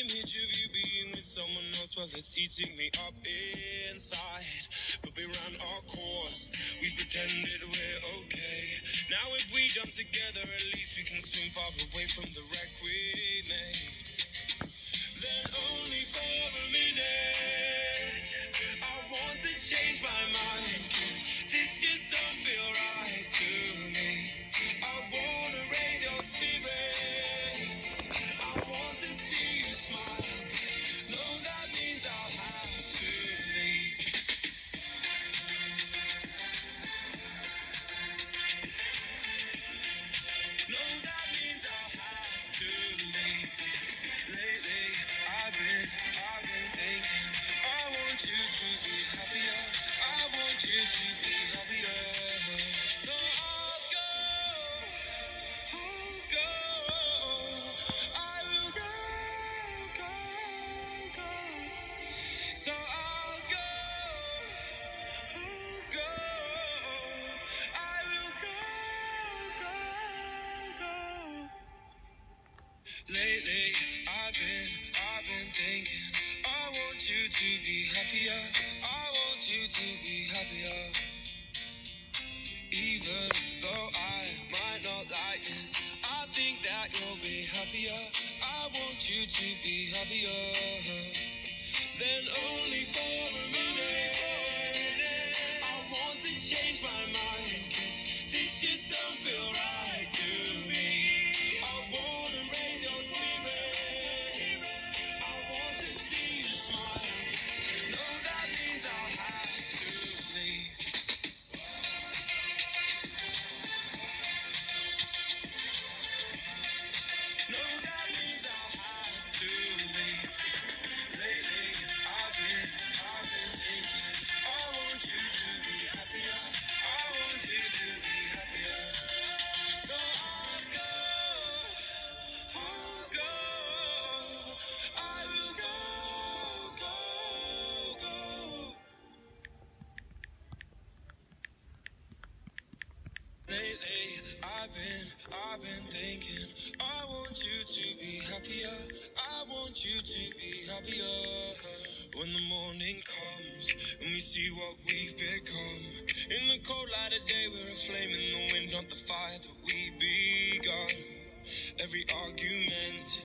image of you being with someone else, well, it's eating me up inside. But we ran our course, we pretended we're okay. Now, if we jump together, at least we can swim far away from the wreck we Lately, I've been, I've been thinking. I want you to be happier. I want you to be happier. Even though I might not like this, I think that you'll be happier. I want you to be happier. I've been thinking. I want you to be happier. I want you to be happier. When the morning comes and we see what we've become. In the cold light of day, we're a flame in the wind, not the fire that we begun. Every argument.